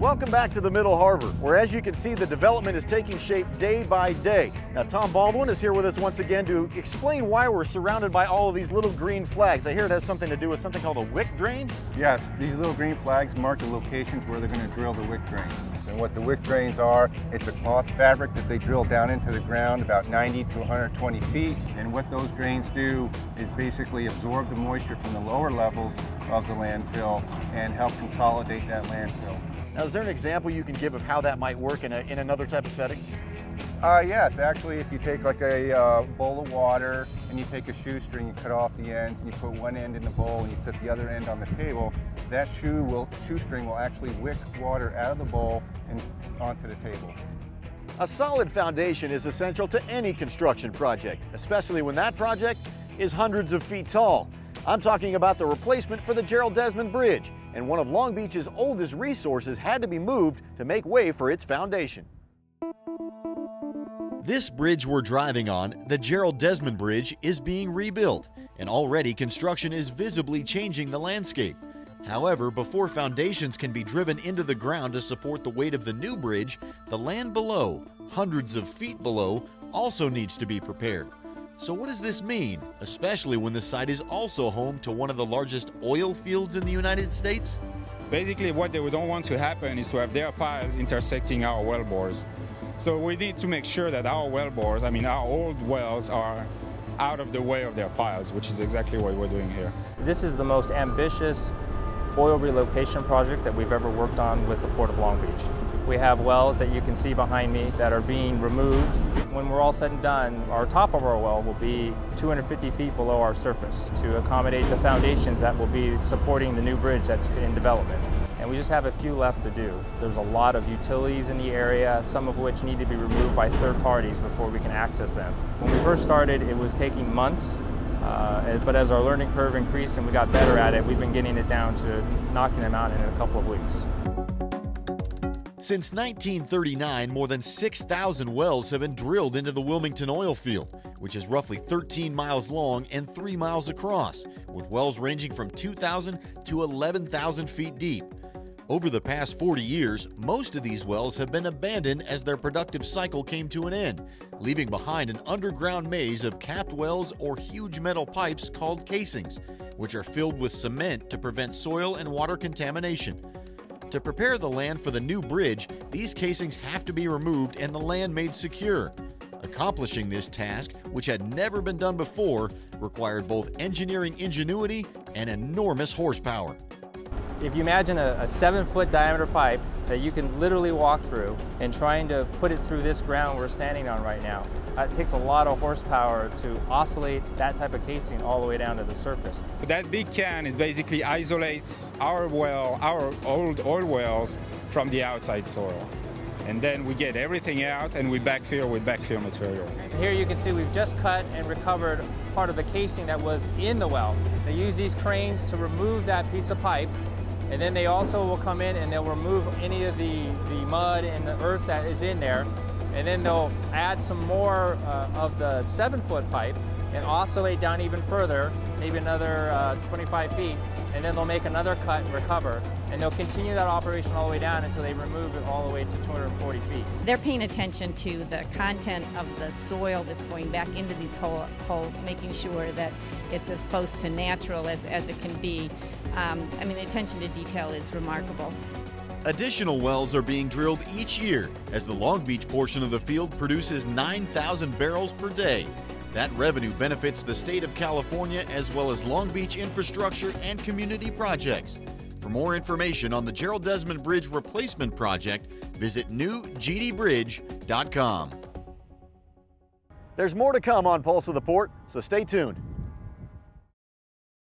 Welcome back to the Middle Harbor, where as you can see, the development is taking shape day by day. Now, Tom Baldwin is here with us once again to explain why we're surrounded by all of these little green flags. I hear it has something to do with something called a wick drain? Yes, these little green flags mark the locations where they're going to drill the wick drains. And what the wick drains are, it's a cloth fabric that they drill down into the ground about 90 to 120 feet. And what those drains do is basically absorb the moisture from the lower levels of the landfill and help consolidate that landfill. Now, is there an example you can give of how that might work in, a, in another type of setting? Uh, yes, actually, if you take like a uh, bowl of water and you take a shoestring, you cut off the ends, and you put one end in the bowl and you set the other end on the table, that shoe will, shoestring will actually wick water out of the bowl and onto the table. A solid foundation is essential to any construction project, especially when that project is hundreds of feet tall. I'm talking about the replacement for the Gerald Desmond Bridge, and one of Long Beach's oldest resources had to be moved to make way for its foundation. This bridge we're driving on, the Gerald Desmond Bridge, is being rebuilt, and already construction is visibly changing the landscape. However, before foundations can be driven into the ground to support the weight of the new bridge, the land below, hundreds of feet below, also needs to be prepared. So what does this mean, especially when the site is also home to one of the largest oil fields in the United States? Basically, what they don't want to happen is to have their piles intersecting our well bores. So we need to make sure that our well bores, I mean our old wells, are out of the way of their piles, which is exactly what we're doing here. This is the most ambitious oil relocation project that we've ever worked on with the Port of Long Beach. We have wells that you can see behind me that are being removed. When we're all said and done, our top of our well will be 250 feet below our surface to accommodate the foundations that will be supporting the new bridge that's in development. And we just have a few left to do. There's a lot of utilities in the area, some of which need to be removed by third parties before we can access them. When we first started, it was taking months uh, but as our learning curve increased and we got better at it, we've been getting it down to knocking them out in a couple of weeks. Since 1939, more than 6,000 wells have been drilled into the Wilmington oil field, which is roughly 13 miles long and 3 miles across, with wells ranging from 2,000 to 11,000 feet deep. Over the past 40 years, most of these wells have been abandoned as their productive cycle came to an end, leaving behind an underground maze of capped wells or huge metal pipes called casings, which are filled with cement to prevent soil and water contamination. To prepare the land for the new bridge, these casings have to be removed and the land made secure. Accomplishing this task, which had never been done before, required both engineering ingenuity and enormous horsepower. If you imagine a, a, seven foot diameter pipe that you can literally walk through and trying to put it through this ground we're standing on right now, it takes a lot of horsepower to oscillate that type of casing all the way down to the surface. That big can, it basically isolates our well, our old oil wells from the outside soil. And then we get everything out and we backfill with backfill material. Here you can see we've just cut and recovered part of the casing that was in the well. They use these cranes to remove that piece of pipe and then they also will come in and they'll remove any of the, the mud and the earth that is in there. And then they'll add some more uh, of the seven foot pipe and oscillate down even further, maybe another uh, 25 feet. And then they'll make another cut and recover. And they'll continue that operation all the way down until they remove it all the way to 240 feet. They're paying attention to the content of the soil that's going back into these holes, making sure that it's as close to natural as, as it can be. Um, I mean, the attention to detail is remarkable. Additional wells are being drilled each year as the Long Beach portion of the field produces 9,000 barrels per day. That revenue benefits the state of California as well as Long Beach infrastructure and community projects. For more information on the Gerald Desmond Bridge Replacement Project, visit newgdbridge.com. There's more to come on Pulse of the Port, so stay tuned.